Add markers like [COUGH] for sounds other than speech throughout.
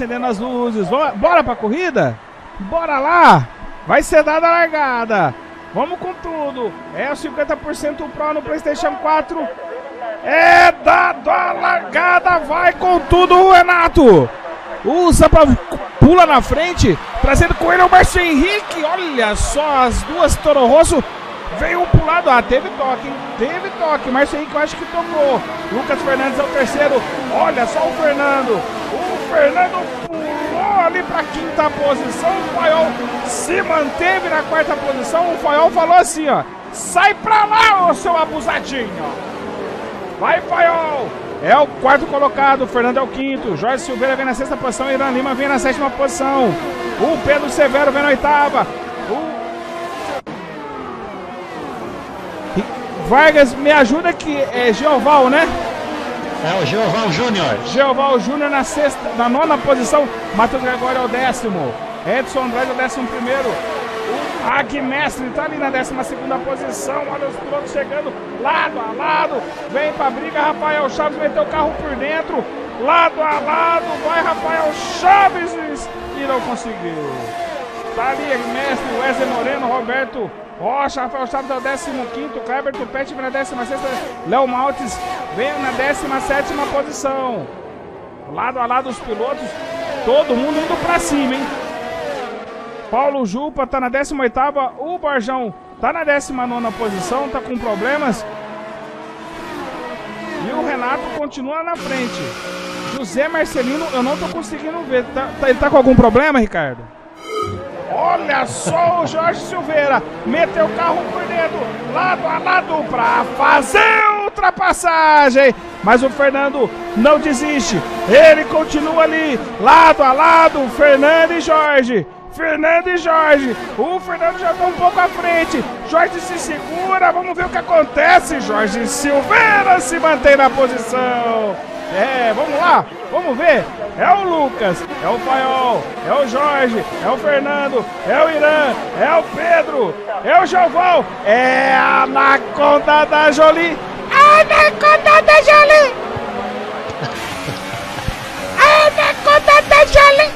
acendendo as luzes. Bora pra corrida? Bora lá! Vai ser dada a largada. Vamos com tudo. É o 50% Pro no PlayStation 4. É dado a largada. Vai com tudo, Renato. Usa pra. Pula na frente. Trazendo com ele o Márcio Henrique. Olha só as duas Toro Rosso. Veio um pro lado. Ah, teve toque, hein? Teve toque. Márcio Henrique eu acho que tocou. Lucas Fernandes é o terceiro. Olha só o Fernando. O Fernando ali pra quinta posição. O Faiol se manteve na quarta posição. O Faiol falou assim, ó. Sai pra lá, ô seu abusadinho. Vai, Faiol. É o quarto colocado, o Fernando é o quinto. Jorge Silveira vem na sexta posição, Irã Lima vem na sétima posição. O Pedro Severo vem na oitava. O Vargas, me ajuda aqui, é Geoval, né? É o Geoval Júnior. Geoval Júnior na sexta, na nona posição. Matheus Gregório é o décimo. Edson Andrade é o décimo primeiro. Agmestre está ali na décima segunda posição. Olha os pilotos chegando lado a lado. Vem pra briga, Rafael Chaves meteu o carro por dentro. Lado a lado, vai Rafael Chaves e não conseguiu. Ali Agmestre, Wesley Moreno, Roberto Rocha, Rafael Chaves o 15, Kleber Tupete na 16, Léo Maltes vem na 17 posição. Lado a lado os pilotos, todo mundo indo pra cima, hein? Paulo Jupa tá na 18, o Borjão tá na 19 posição, tá com problemas. E o Renato continua na frente. José Marcelino, eu não tô conseguindo ver. Tá, tá, ele tá com algum problema, Ricardo? Olha só o Jorge Silveira meteu o carro por dentro, lado a lado para fazer ultrapassagem. Mas o Fernando não desiste, ele continua ali, lado a lado, Fernando e Jorge. Fernando e Jorge. O Fernando já está um pouco à frente. Jorge se segura. Vamos ver o que acontece. Jorge Silveira se mantém na posição. É, vamos lá, vamos ver. É o Lucas, é o Paiol, é o Jorge, é o Fernando, é o Irã, é o Pedro, é o Joval, é a Anaconda da Jolie. Anaconda da Jolie! Anaconda da Jolie!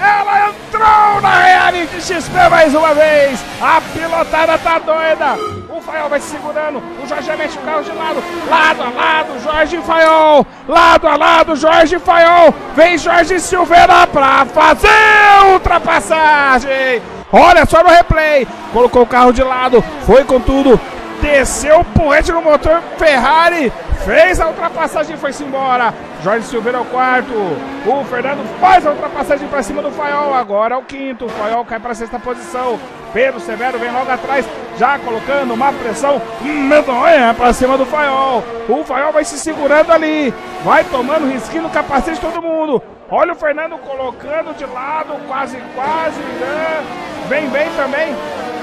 Ela entrou na Reality XP mais uma vez! A pilotada tá doida! O Faiol vai se segurando, o Jorge mexe o carro de lado, lado a lado, Jorge Faiol, lado a lado, Jorge Faiol, vem Jorge Silveira pra fazer ultrapassagem. Olha só no replay, colocou o carro de lado, foi com tudo, desceu o porrete no motor Ferrari, fez a ultrapassagem e foi-se embora. Jorge Silveira é o quarto. O Fernando faz a ultrapassagem para cima do Faiol. Agora é o quinto. O Faiol cai para a sexta posição. Pedro Severo vem logo atrás, já colocando uma pressão medonha para cima do Faiol. O Faiol vai se segurando ali, vai tomando risquinho no capacete de todo mundo. Olha o Fernando colocando de lado, quase, quase. Né? Vem bem também.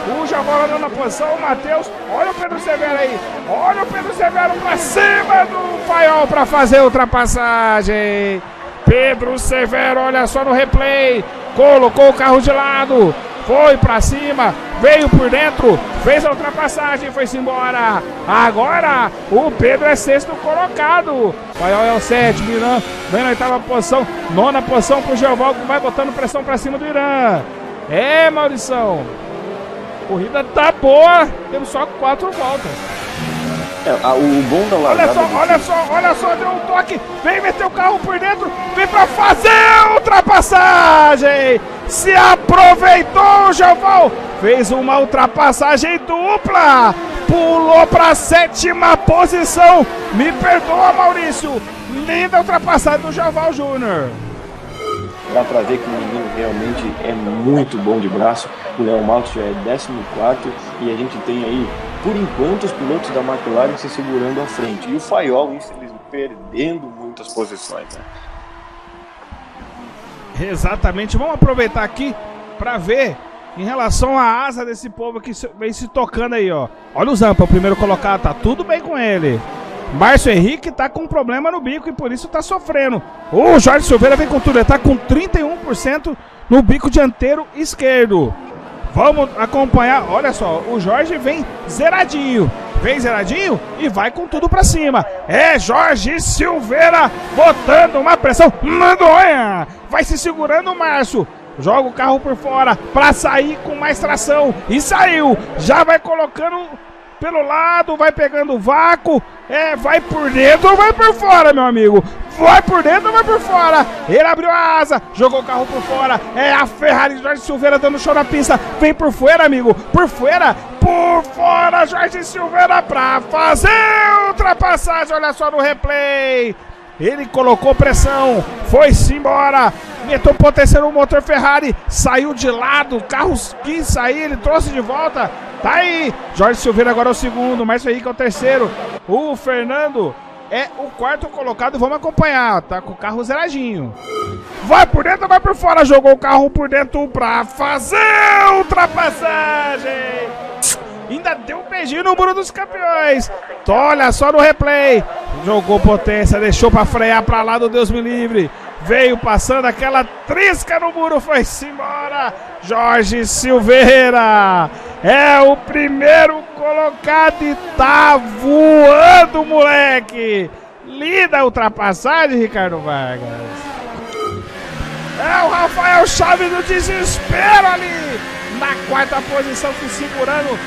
O Javal na posição, o Matheus. Olha o Pedro Severo aí. Olha o Pedro Severo para cima do Faiol para fazer a ultrapassagem. Pedro Severo, olha só no replay. Colocou o carro de lado foi para cima, veio por dentro, fez a ultrapassagem, foi-se embora. Agora o Pedro é sexto colocado. Paiol é o sétimo, Irã vem na oitava posição, nona posição pro Geoval que vai botando pressão para cima do Irã. É, Maurição. Corrida tá boa, temos só quatro voltas. É, a, o bom da largada... Olha só, olha só, olha só, deu um toque, vem meter o carro por dentro, vem para fazer a ultrapassagem! Se aproveitou Joval, fez uma ultrapassagem dupla, pulou para a sétima posição. Me perdoa, Maurício, linda ultrapassagem do Joval Júnior. Dá para ver que o menino realmente é muito bom de braço. O Léo Matos já é 14 e a gente tem aí por enquanto, os pilotos da McLaren se segurando à frente. E o Faiol, infelizmente, perdendo muitas posições. Né? Exatamente. Vamos aproveitar aqui para ver em relação à asa desse povo que vem se tocando aí, ó. Olha o Zampa, o primeiro colocado, tá tudo bem com ele. Márcio Henrique tá com problema no bico e por isso tá sofrendo. O Jorge Silveira vem com tudo, ele tá com 31% no bico dianteiro esquerdo. Vamos acompanhar. Olha só, o Jorge vem zeradinho. vem zeradinho e vai com tudo pra cima. É Jorge Silveira botando uma pressão. Mandonha! Vai se segurando o Márcio. Joga o carro por fora para sair com mais tração. E saiu. Já vai colocando pelo lado, vai pegando vácuo, é, vai por dentro ou vai por fora, meu amigo. Vai por dentro ou vai por fora. Ele abriu a asa, jogou o carro por fora. É a Ferrari Jorge Silveira dando show na pista. Vem por fora, amigo. Por fora, por fora, Jorge Silveira pra fazer ultrapassagem. Olha só no replay. Ele colocou pressão, foi-se embora, meteu potência no motor Ferrari, saiu de lado, o carro quis sair, ele trouxe de volta. Tá aí, Jorge Silveira agora é o segundo, Márcio Henrique é o terceiro. O Fernando é o quarto colocado, vamos acompanhar, tá com o carro zeradinho. Vai por dentro, vai por fora, jogou o carro por dentro pra fazer ultrapassagem. Ainda deu um beijinho no muro dos campeões. Olha só no replay. Jogou potência, deixou para frear para lá do Deus me livre. Veio passando aquela trisca no muro, foi-se embora. Jorge Silveira é o primeiro colocado e tá voando, moleque. Linda ultrapassagem, Ricardo Vargas. É o Rafael Chaves do desespero ali. Na quarta posição, se segurando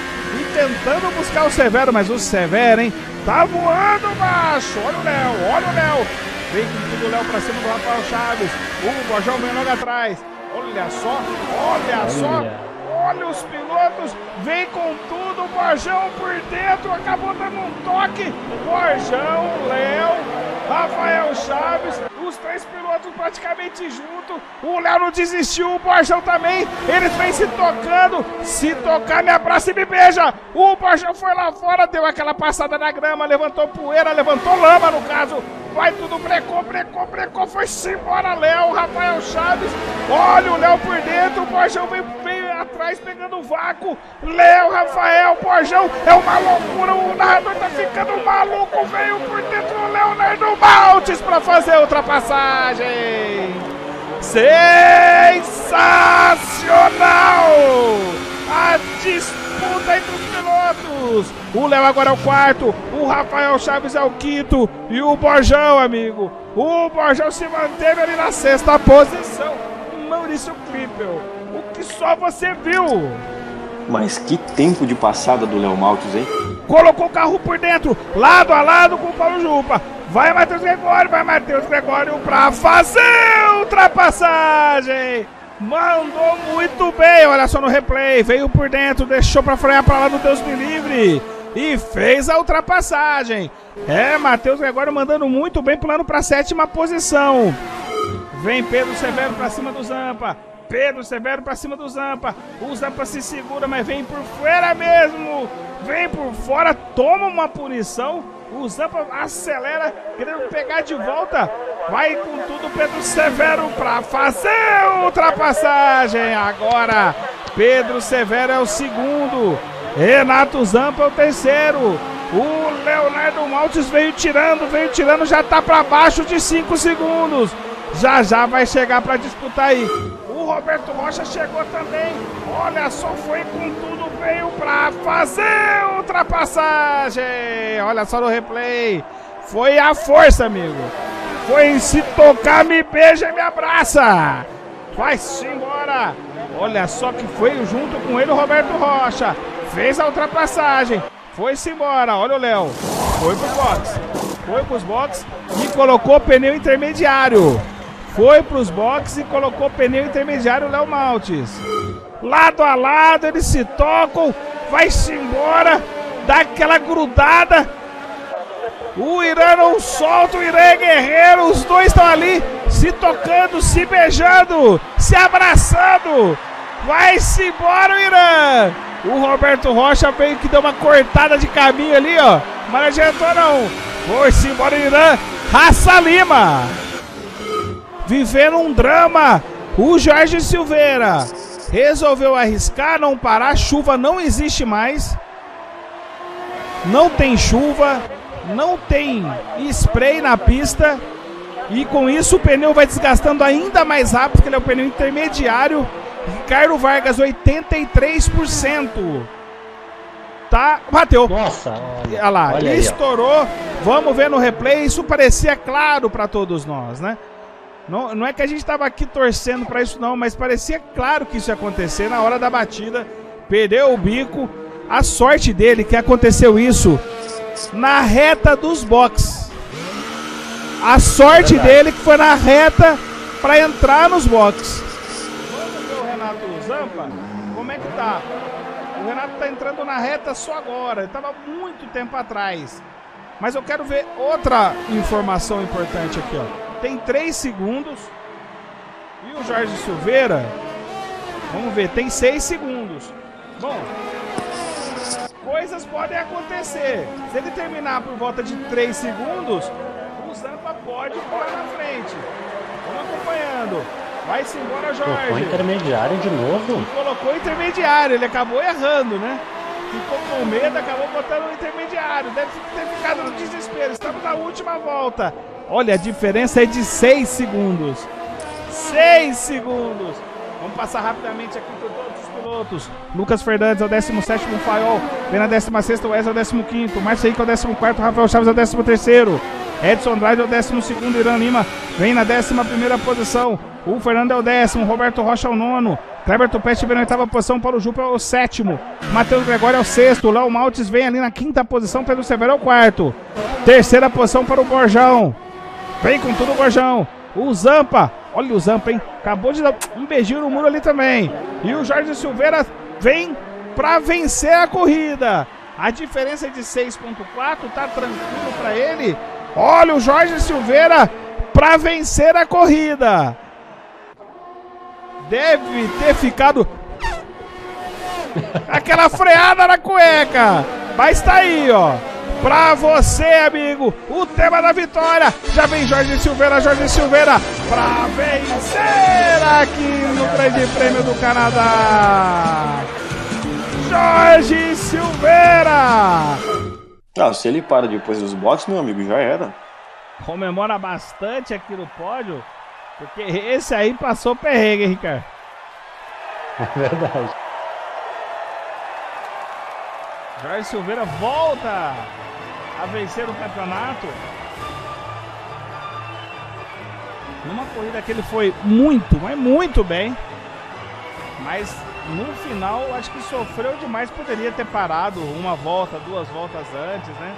e tentando buscar o Severo, mas o Severo, hein? Tá voando baixo. Olha o Léo, olha o Léo. Vem com tudo o Léo pra cima do Rafael Chaves. O Bojão vem logo atrás. Olha só, olha, olha. só. Olha os pilotos, vem com tudo, Borjão por dentro, acabou dando um toque. Borjão, Léo, Rafael Chaves, os três pilotos praticamente juntos. O Léo não desistiu, o Borjão também. Eles vêm se tocando. Se tocar, me abraça e me beija. O Borjão foi lá fora, deu aquela passada na grama, levantou poeira, levantou lama no caso. Vai tudo, brecou, brecou, brecou, foi-se embora, Léo, Rafael Chaves. Olha o Léo por dentro, o Borjão vem, atrás pegando o vácuo. Léo, Rafael, Borjão, é uma loucura, o narrador tá ficando maluco. Veio por dentro o Leonardo Maltes para fazer a ultrapassagem. Sensacional! A disputa entre os pilotos. O Léo agora é o quarto, o Rafael Chaves é o quinto e o Borjão, amigo. O Borjão se manteve ali na sexta posição. Maurício Klippel, que só você viu. Mas que tempo de passada do Léo Maltes, hein? Colocou o carro por dentro, lado a lado com o Paulo Jupa. Vai Matheus Gregório, vai Matheus Gregório pra fazer ultrapassagem. Mandou muito bem, olha só no replay. Veio por dentro, deixou pra frear pra lá do Deus me livre. E fez a ultrapassagem. É, Matheus Gregório mandando muito bem, pulando pra sétima posição. Vem Pedro Severo pra cima do Zampa. Pedro Severo pra cima do Zampa. O Zampa se segura, mas vem por fora mesmo. Vem por fora, toma uma punição. O Zampa acelera, querendo pegar de volta. Vai com tudo Pedro Severo para fazer ultrapassagem. Agora, Pedro Severo é o segundo. Renato Zampa é o terceiro. O Leonardo Maltes veio tirando, veio tirando, já tá para baixo de 5 segundos. Já já vai chegar para disputar aí. O Roberto Rocha chegou também. Olha só, foi com tudo, veio para fazer ultrapassagem. Olha só no replay. Foi a força, amigo. Foi em se tocar, me beija e me abraça. Vai-se embora. Olha só que foi junto com ele o Roberto Rocha. Fez a ultrapassagem. Foi-se embora. Olha o Léo. Foi pro box. Foi pros box e colocou pneu intermediário foi para os boxes e colocou pneu intermediário Léo Maltes. Lado a lado, eles se tocam, vai-se embora, dá aquela grudada. O Irã não solta, o Irã é guerreiro, os dois estão ali se tocando, se beijando, se abraçando. Vai-se embora o Irã. O Roberto Rocha veio que deu uma cortada de caminho ali, ó. Mas não adiantou não. Foi-se embora o Irã. Raça Lima vivendo um drama. O Jorge Silveira resolveu arriscar, não parar. Chuva não existe mais. Não tem chuva, não tem spray na pista. E com isso o pneu vai desgastando ainda mais rápido, porque ele é o pneu intermediário. Ricardo Vargas, 83%. Tá, bateu. Nossa, olha, Olha lá, olha aí, estourou. Vamos ver no replay. Isso parecia claro para todos nós, né? Não, não é que a gente estava aqui torcendo para isso, não, mas parecia claro que isso ia acontecer na hora da batida. Perdeu o bico. A sorte dele que aconteceu isso na reta dos box. A sorte Verdade. dele que foi na reta para entrar nos box. Vamos ver o Renato Zampa. Como é que tá? O Renato tá entrando na reta só agora. Ele tava muito tempo atrás. Mas eu quero ver outra informação importante aqui, ó. Tem 3 segundos. E o Jorge Silveira, vamos ver, tem 6 segundos. Bom, coisas podem acontecer. Se ele terminar por volta de 3 segundos, o Zampa pode pular na frente. Vamos acompanhando. Vai-se embora, Colocou Jorge. intermediário de novo. Colocou intermediário, ele acabou errando, né? Ficou com medo, acabou botando o intermediário. Deve ter ficado no desespero. Estamos na última volta. Olha, a diferença é de 6 segundos. 6 segundos. Vamos passar rapidamente aqui por todos os pilotos. Lucas Fernandes é o 17 Faiol. Vem na 16 Wesley é o 15 Márcio Henrique é o 14 Rafael Chaves é o 13 Edson Andrade é o 12 Irã Lima vem na 11 posição. O Fernando é o décimo, Roberto Rocha é o nono. Kleber Tupete vem na oitava posição, Paulo Jupa é o sétimo. Matheus Gregório é o sexto. Léo Maltes vem ali na quinta posição, Pedro Severo é o quarto. Terceira posição para o Borjão. Vem com tudo o Borjão. O Zampa, olha o Zampa, hein? Acabou de dar um beijinho no muro ali também. E o Jorge Silveira vem para vencer a corrida. A diferença é de 6.4, tá tranquilo para ele. Olha o Jorge Silveira para vencer a corrida. Deve ter ficado aquela freada na cueca. Mas tá aí, ó. Pra você, amigo, o tema da vitória. Já vem Jorge Silveira, Jorge Silveira, pra vencer aqui no Grande Prêmio do Canadá. Jorge Silveira! Ah, se ele para depois dos boxes, meu amigo, já era. Comemora bastante aqui no pódio, porque esse aí passou perrengue, hein, Ricardo. [LAUGHS] É verdade. Jorge Silveira volta a vencer o campeonato. Numa corrida que ele foi muito, mas muito bem. Mas no final acho que sofreu demais. Poderia ter parado uma volta, duas voltas antes, né?